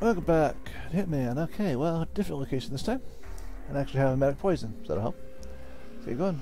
Welcome back, Hitman. Okay, well, different location this time. And actually have a medic poison, so that'll help. Let's get going.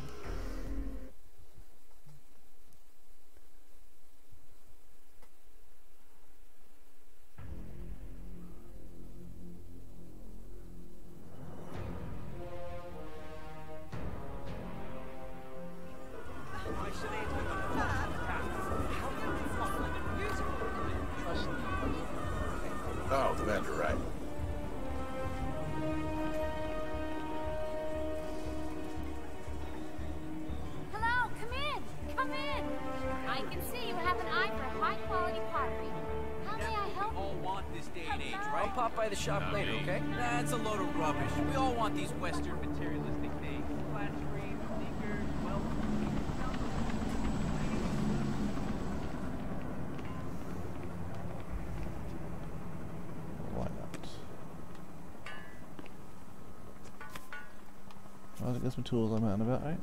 Tools I'm out and about, right?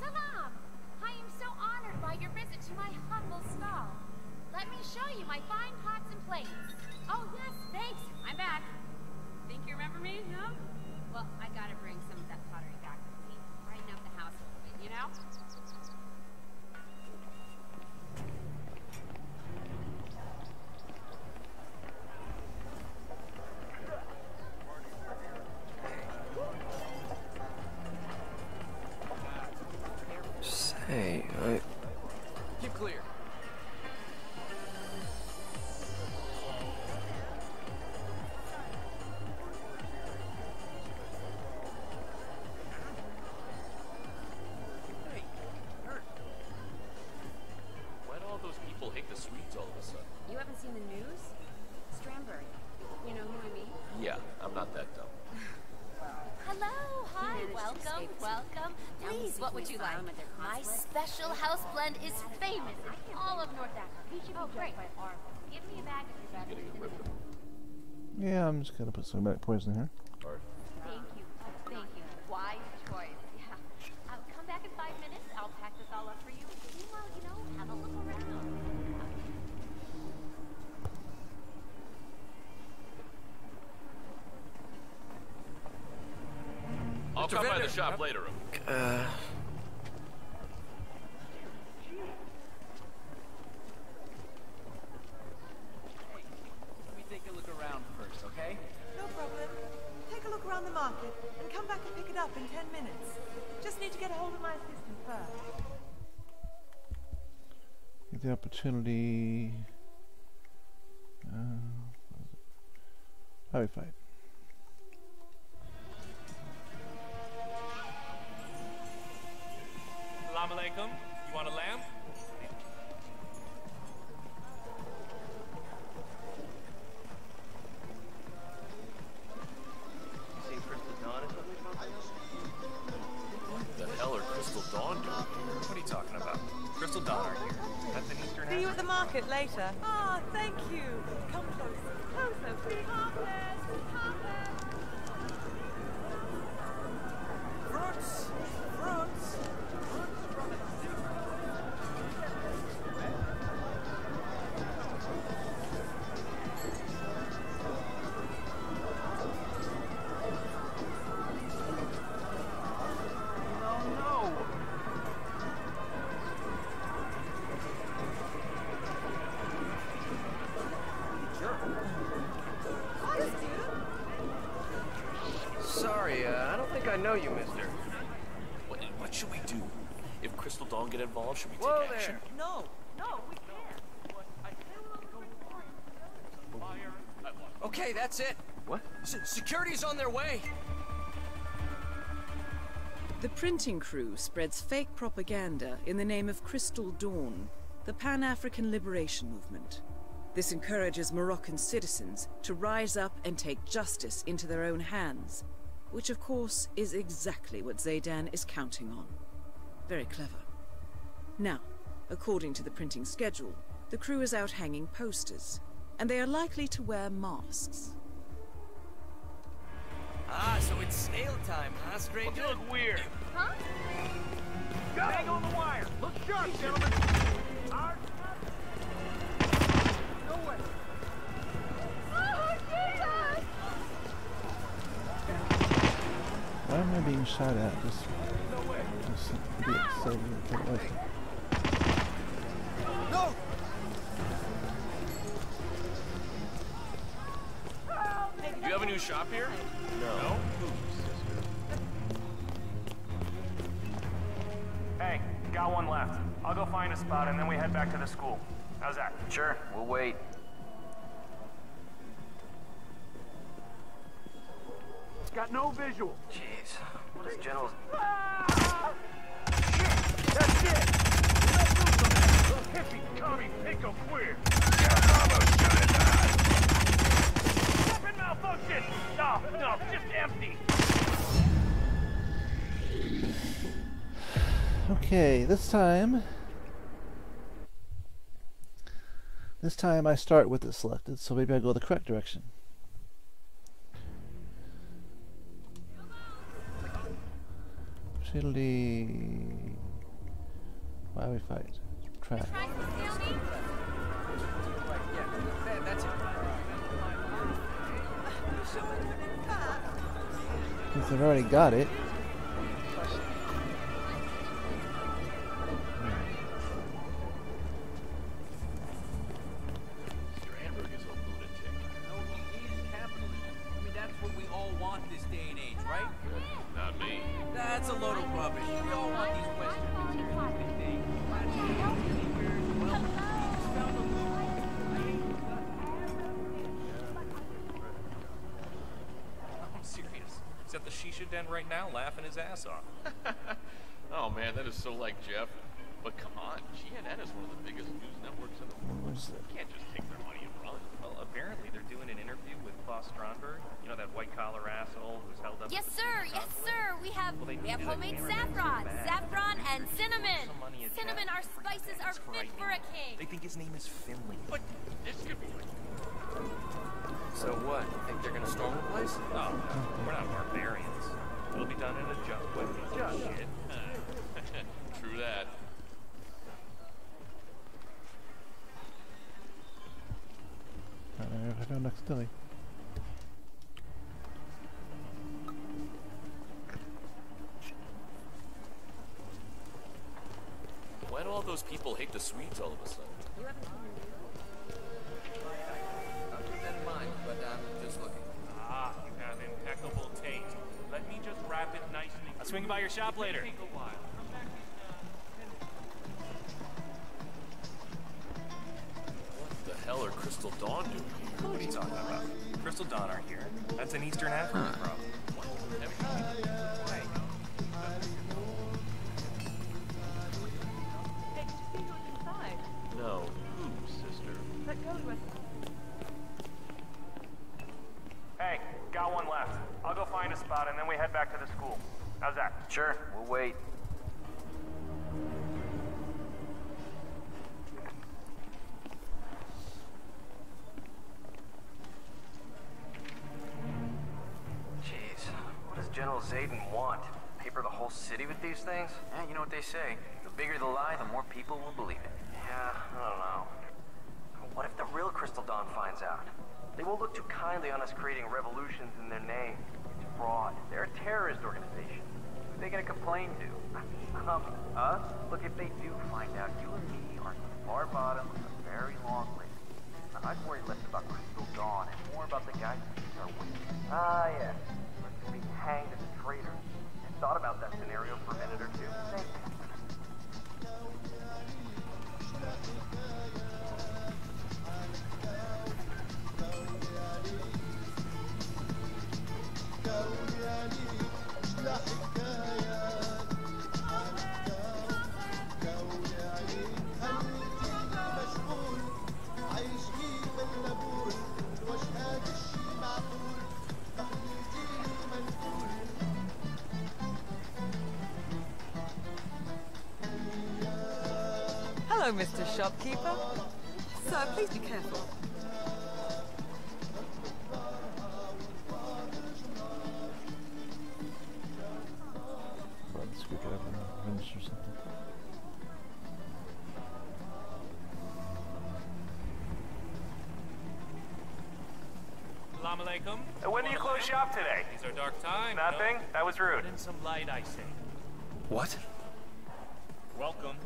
Salam! I am so honored by your visit to my humble stall. Let me show you my fine pots and plates. Oh, yes, thanks. I'm back. Think you remember me, huh? Well, I gotta bring some of that pottery back with me. Brighten up the house a little bit, you know? You like? My special house blend is famous in all of North Africa. Oh, great. Give me a bag of your best. Getting. Yeah, I'm just gonna put some medic poison here. Or Thank you, thank you. Wise choice, yeah. I'll come back in five minutes. I'll pack this all up for you. Meanwhile, you know, have a look around. I'll come by the shop later. Uh... market and come back and pick it up in ten minutes. Just need to get a hold of my assistant first. Get the opportunity. Uh, how we fight? Know you, mister. What, what should we do? If Crystal Dawn get involved, should we take Whoa action? there. No. No, we can't. Okay, that's it. What? S security's on their way. The printing crew spreads fake propaganda in the name of Crystal Dawn, the Pan African Liberation Movement. This encourages Moroccan citizens to rise up and take justice into their own hands, which of course is exactly what Zaydan is counting on. Very clever. Now, according to the printing schedule, the crew is out hanging posters, and they are likely to wear masks. Ah, so it's snail time, huh, stranger? You look weird. Huh? Hang on the wire. Look sharp, gentlemen. Shot at. Just, just be excited and take it. No! Do you have a new shop here? No. Hey, got one left. I'll go find a spot and then we head back to the school. How's that? Sure, we'll wait. Got no visual. Jeez, General's... It! No, just empty! Okay, this time. This time I start with it selected, so maybe I go the correct direction. Sure I don't need that? Since I've already got it. His ass off. Oh man, that is so like Jeff. But come on, GNN is one of the biggest news networks in the world. Where's the You can't just take their money and run. Well, apparently they're doing an interview with Claus Strandberg. You know that white collar asshole who's held up. Yes, sir. Yes, consulate? sir. We have Well, we have homemade camera saffron, so saffron and cinnamon. Some money is Cinnamon, bad. our spices are That's fit for a king. They think his name is Finley. But this could be like So what? You think they're gonna storm the place? Oh, no, we're not barbarians. It'll be done in a just way. Just shit. true that. I don't know if I found next Dilly. Why do all those people hate the Swedes all of a sudden? Wrap it nicely. I'll swing by your shop later. What the hell are Crystal Dawn doing here? What are you talking about? Crystal Dawn aren't here. That's an Eastern African problem. Hey, did you see who inside? No. Who, sister? That girl who had Hey, got one left. I'll go find a spot and then we head back to the school. How's that? Sure, we'll wait. Jeez, what does General Zaydan want? Paper the whole city with these things? Yeah, you know what they say. The bigger the lie, the more people will believe it. Yeah, I don't know. What if the real Crystal Dawn finds out? They won't look too kindly on us creating revolutions in their name. Fraud. They're a terrorist organization. Who are they gonna complain to? um, us? Look, if they do find out, you and me are at the far bottom of a very long list. Now, I'd worry less about Crystal Dawn and more about the guys who are weak. Ah, yes. Let's be hanged as a traitor. I thought about that scenario for a minute or two. Thank Shopkeeper. Sir, please be careful. Brought the screwdriver and wrench or something. Assalamu alaikum. Uh, When do you close shop today? These are dark times. Nothing? No? That was rude. Put in some light, I say. What? Welcome.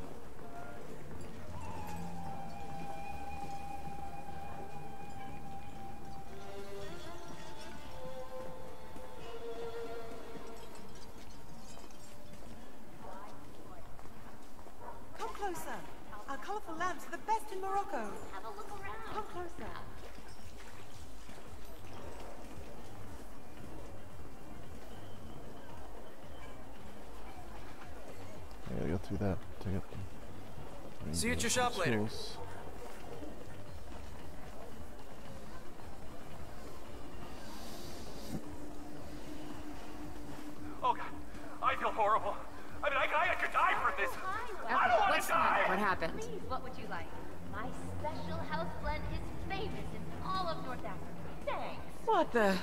See you at your shop later. tools. Oh god, I feel horrible. I mean, I, I could die for this. I don't want to die. What happened? Please, what would you like? My special house blend is famous in all of North Africa. Thanks. What the?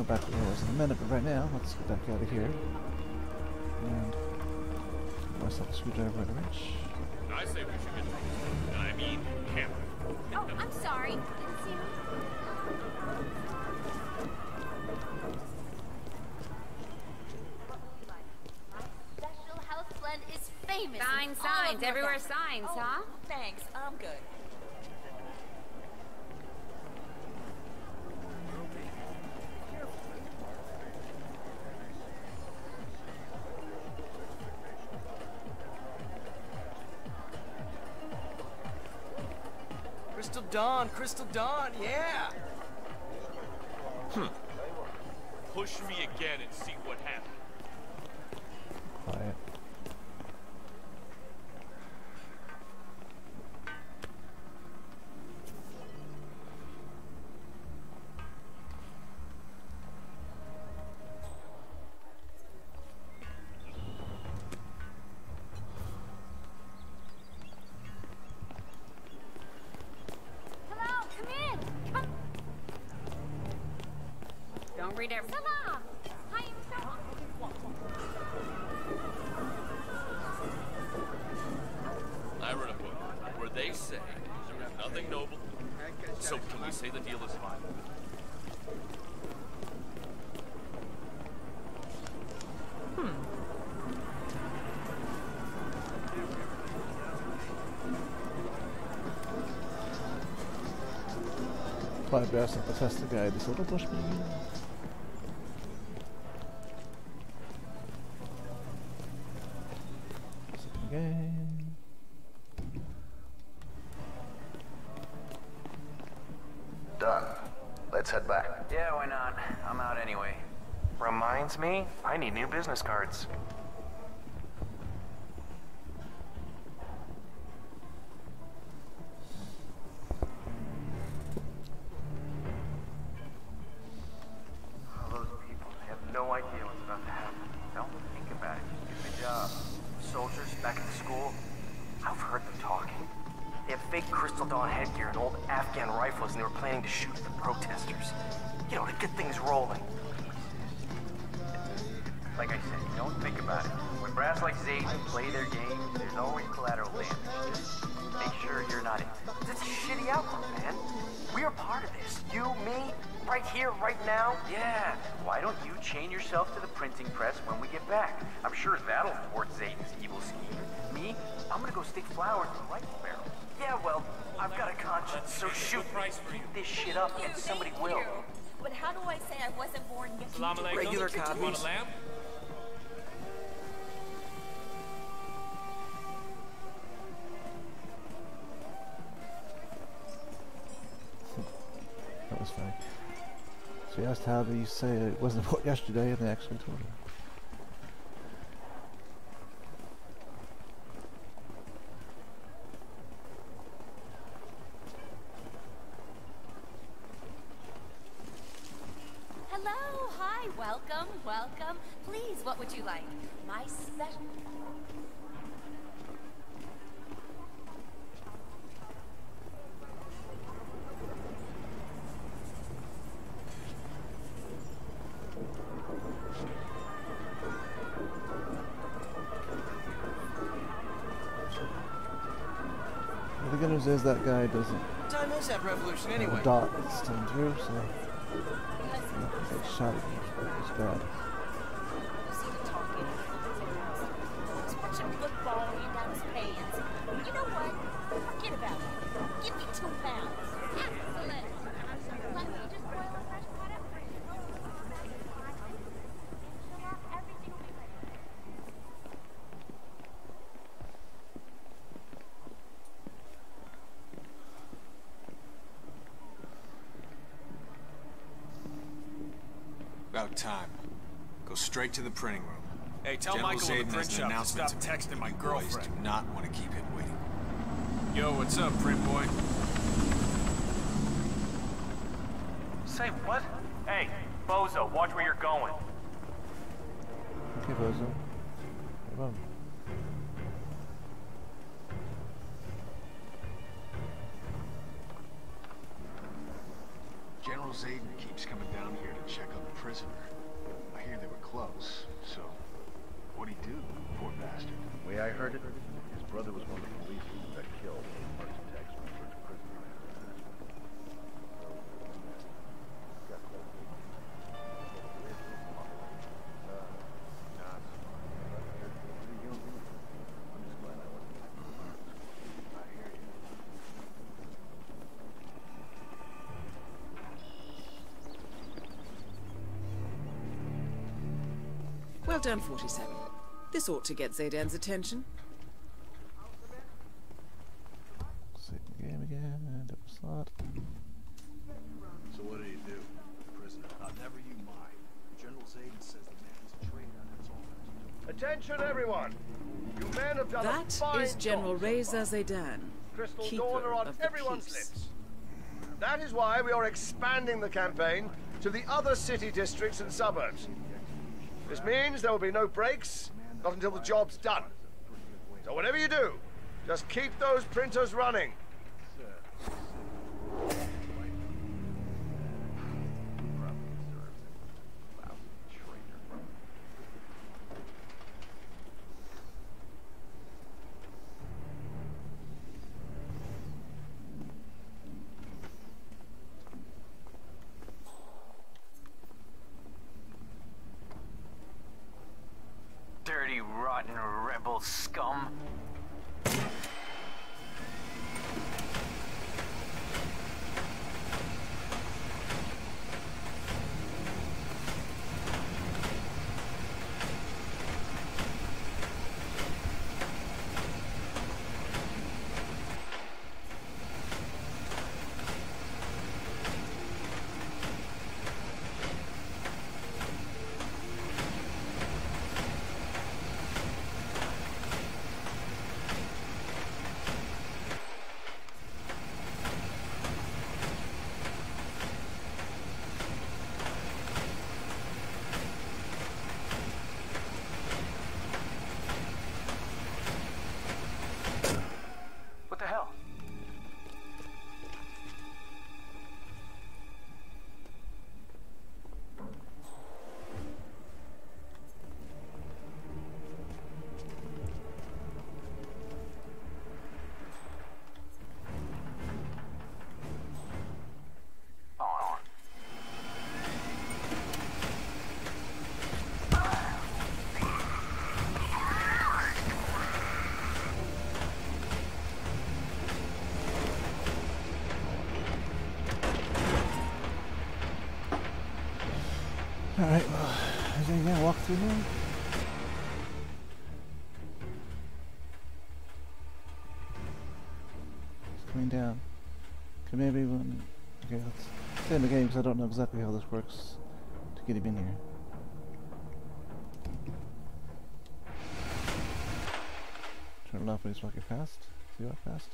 Go back to where I was in a minute, but right now, let's get back out of here. And get myself a screwdriver and a wrench. I say we should get to And I mean camera. Oh, I'm sorry. Didn't see you. My special house blend is famous. in Sign all of signs, everywhere signs, Oh, huh? Dawn, Crystal Dawn, yeah. Hmm. Push me again and see what happens. Best and Bethesda guide. This little bush baby. Second. Done. Let's head back. Yeah, why not? I'm out anyway. Reminds me, I need new business cards. That was funny. So he asked how do you say it wasn't bought yesterday, and they actually told him. About time. Go straight to the printing room. Hey, tell General Michael in Zaydan the print shop to announcement stop to make. texting my Boys girlfriend. do not want to keep him waiting. Yo, what's up, print boy? Say what? Hey, Bozo, watch where you're going. Okay, Bozo. Come on. General Zaydan heard it, his brother was one of the policemen who got killed when Martin Tex was put to prison. Got close. I'm just glad I wasn't. I. Well done, 47. This ought to get Zaydan's attention. Save the game again, and it slot. So what do you do? Prisoner. Uh, never you mind. General Zaydan says the man's a traitor, that's all. Attention, everyone! You men have done a That fine is General job so Reza far. Zaydan, Crystal keeper Dawn on of the everyone's peace. lips. That is why we are expanding the campaign to the other city districts and suburbs. This means there will be no breaks, not until the job's done. So whatever you do, just keep those printers running. Walk through? It's coming down. Okay, maybe when... Okay, let's in the game because I don't know exactly how this works to get him in here. Turn it off when he's walking fast. See how fast?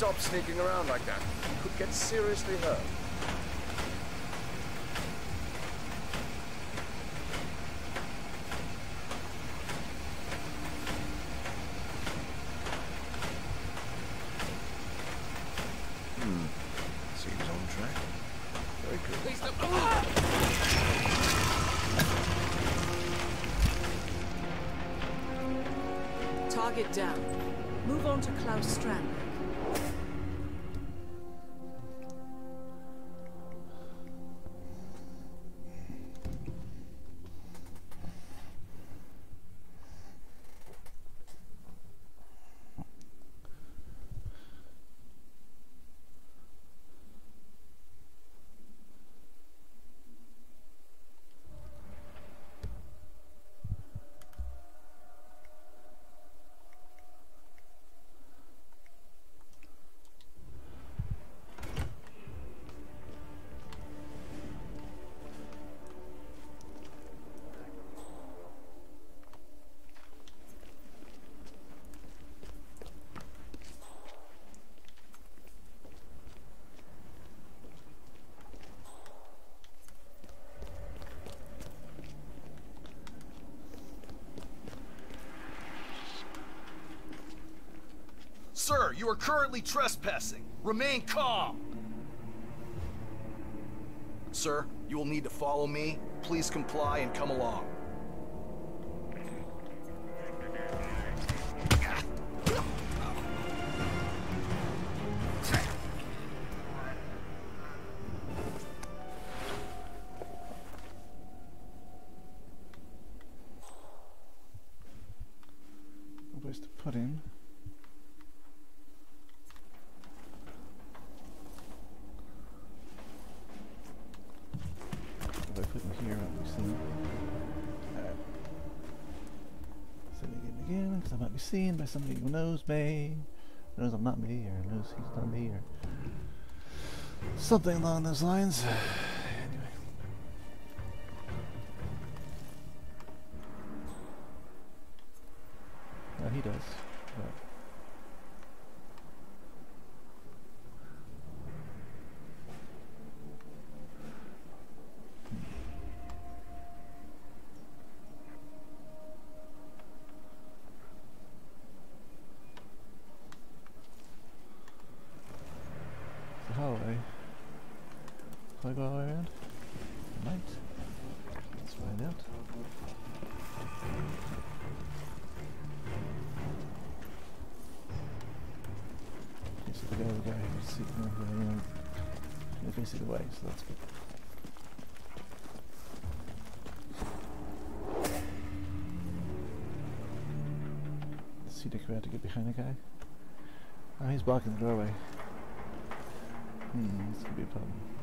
Stop sneaking around like that. You could get seriously hurt. Hmm. Seems on track. Very good. Target down. Move on to Claus Strandberg. Currently trespassing. Remain calm. Sir, you will need to follow me. Please comply and come along. By somebody who knows me. Knows I'm not me, or knows he's not me, or something along those lines. Find out. Okay, so the guy, the guy who's sitting over there, know, is facing away, so that's good. Does he dick around to get behind the guy? Oh, he's blocking the doorway. Hmm, this could be a problem.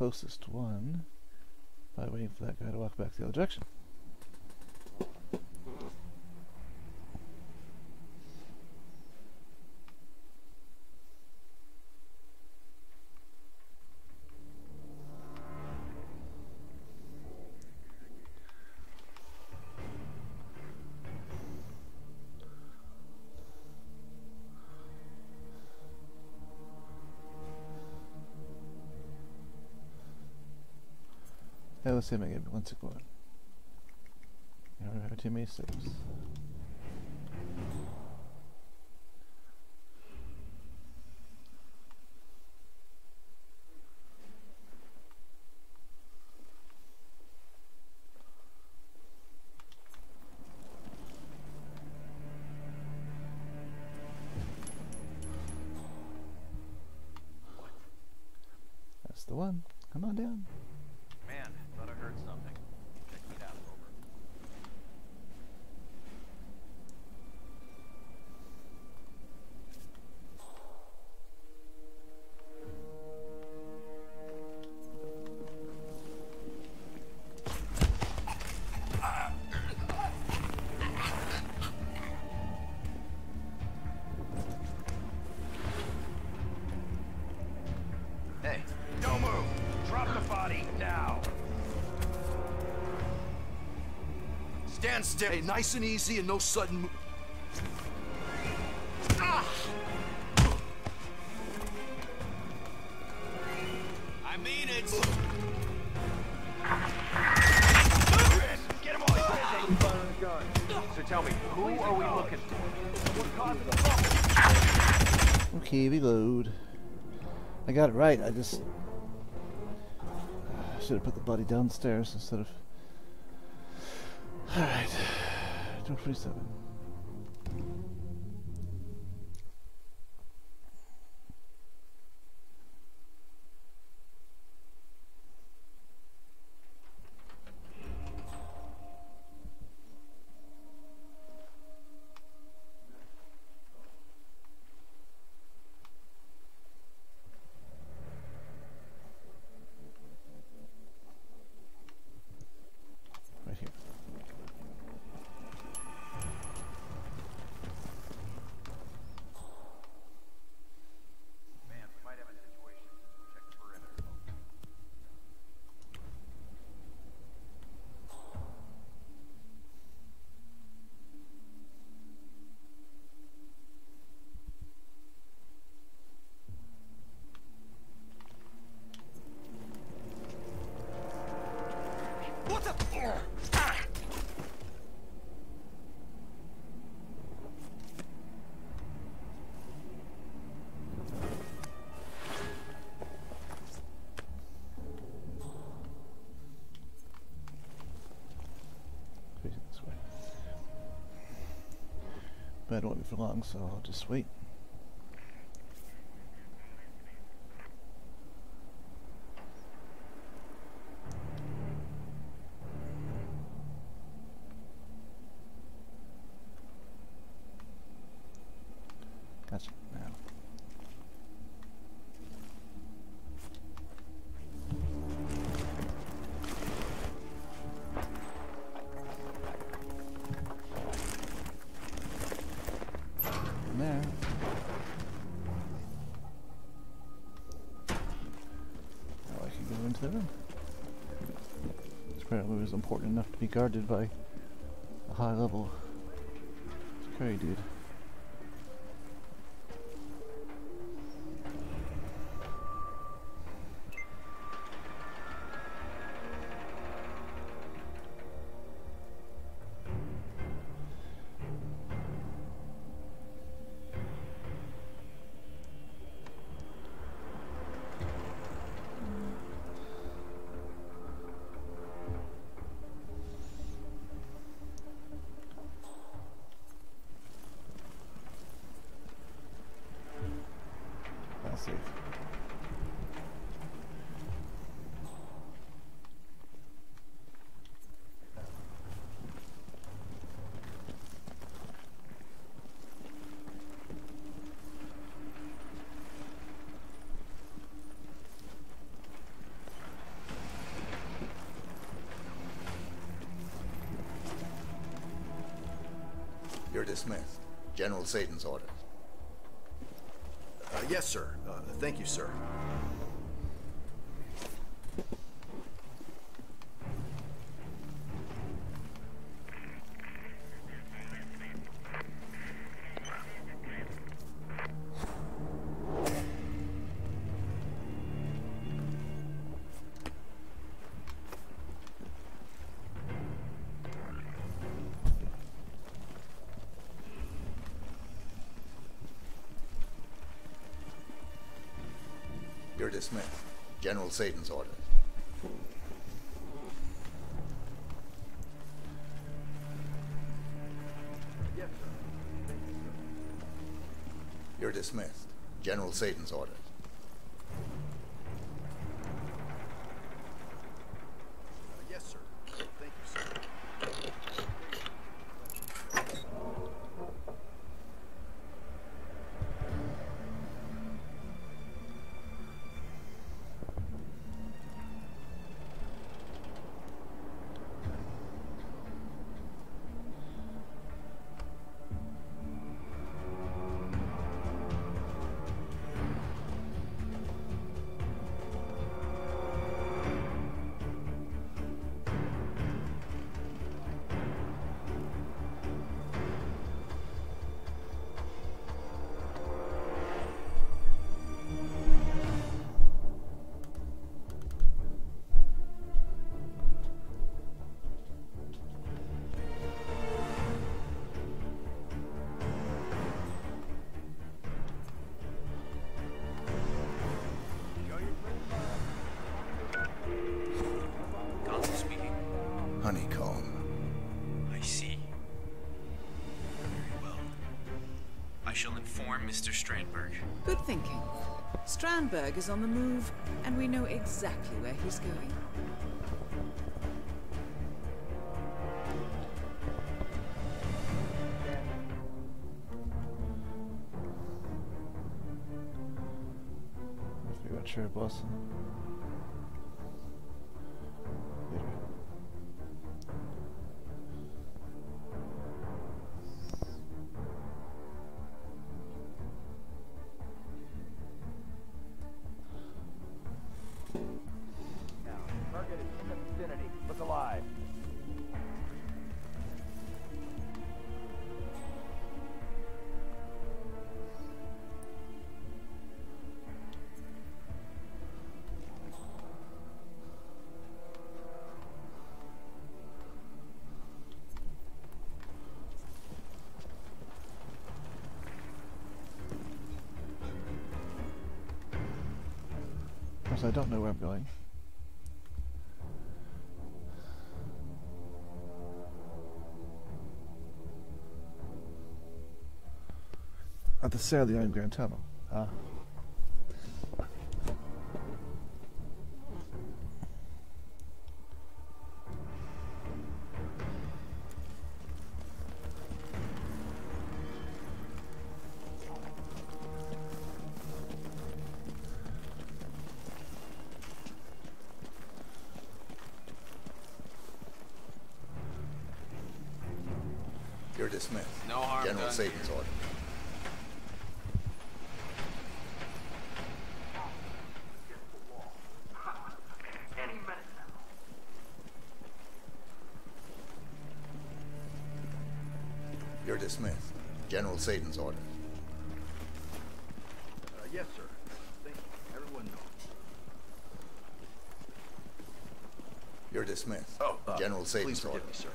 Closest one by waiting for that guy to walk back the other direction. Se me give one second. Never too many saves. Hey, nice and easy and no sudden. Mo- ah! I mean it! Get him off! So tell me, who are we looking for? What caused the Okay, reload. I got it right. I just should have put the body downstairs instead of. Alright. 237. Don't want it for long, so I'll just wait. Guarded by a high level security dude. Dismissed. General Zaydan's orders. Uh, yes, sir. Uh, thank you, sir. Dismissed. General Zaydan's orders. You're dismissed. General Zaydan's orders. Inform Mr. Strandberg. Good thinking. Strandberg is on the move, and we know exactly where he's going. Let's figure Of course, I don't know where I'm going. At the side of the underground tunnel. Ah. Zaydan's order. Uh, yes, sir. Thank you. Everyone knows. You're dismissed. Oh, uh, General Zaydan's orders. me, sir.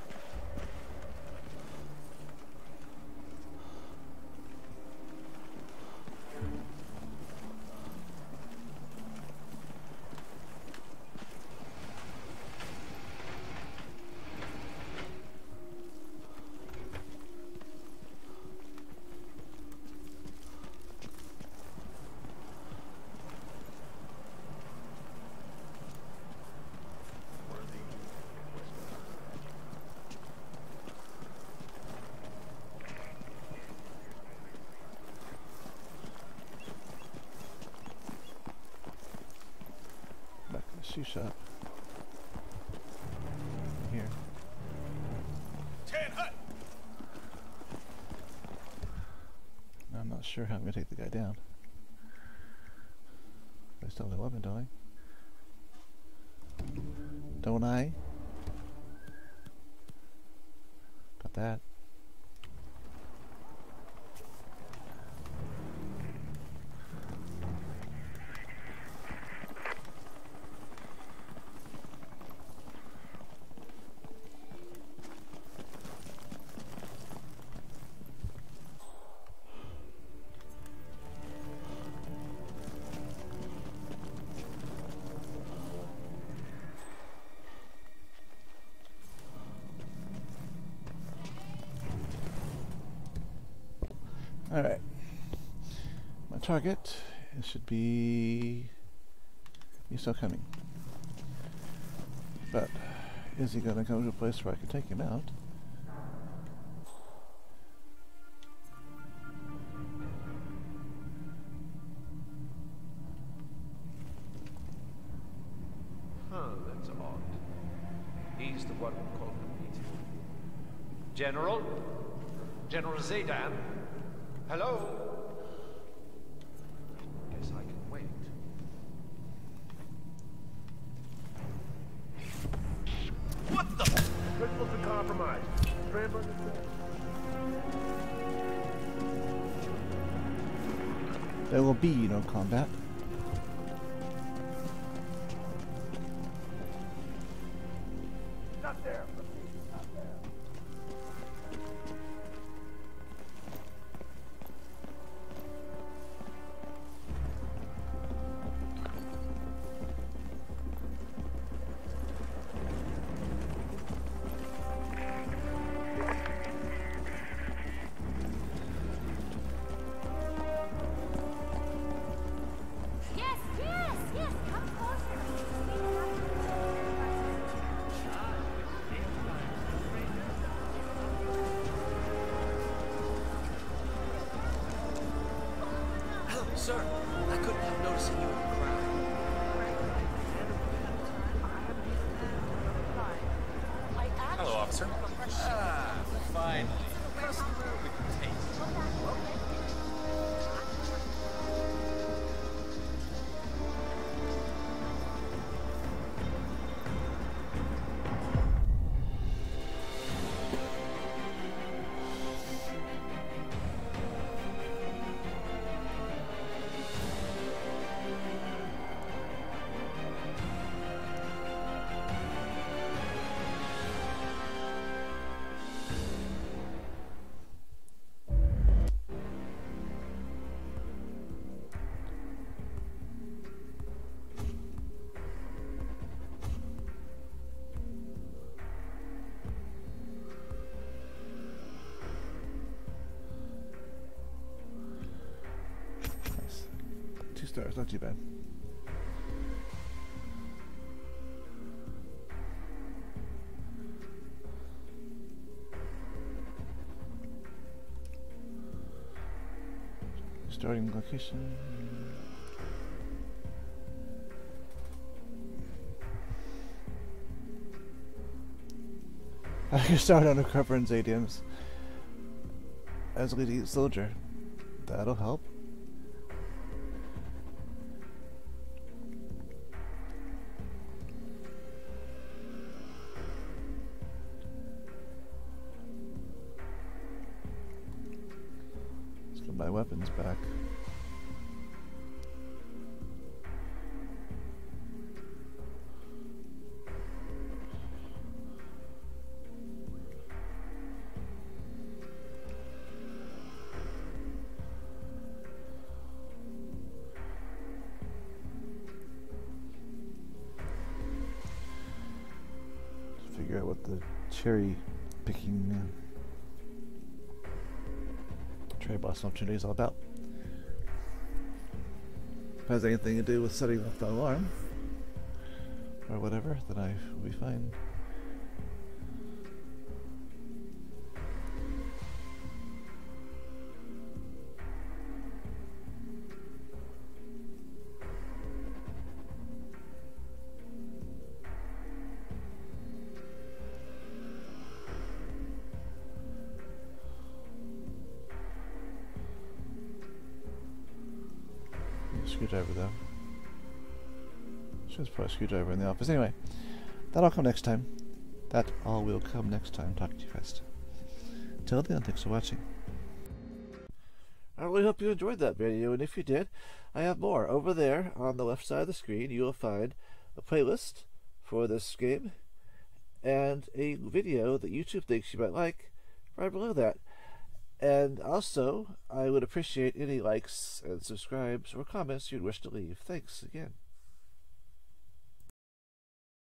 Back to the shoe shop. Here. Tan Hut! I'm not sure how I'm gonna take the guy down. I still have a weapon, don't I? Don't I? Alright. My target it should be he's still coming. But is he gonna come to a place where I can take him out? Sir. I couldn't help noticing you Stars, not too bad. Starting location. I can start undercover ADMs as a lead soldier. That'll help. Figure out what the cherry picking uh, cherry blossom opportunity is all about. If it has anything to do with setting off the alarm or whatever, then I will be fine. Should a screwdriver in the office. Anyway, that'll come next time. That all will come next time. Talk to you guys. Till then, thanks for watching. I really hope you enjoyed that video, and if you did, I have more. Over there on the left side of the screen, you will find a playlist for this game and a video that YouTube thinks you might like right below that. And also, I would appreciate any likes and subscribes or comments you'd wish to leave. Thanks again.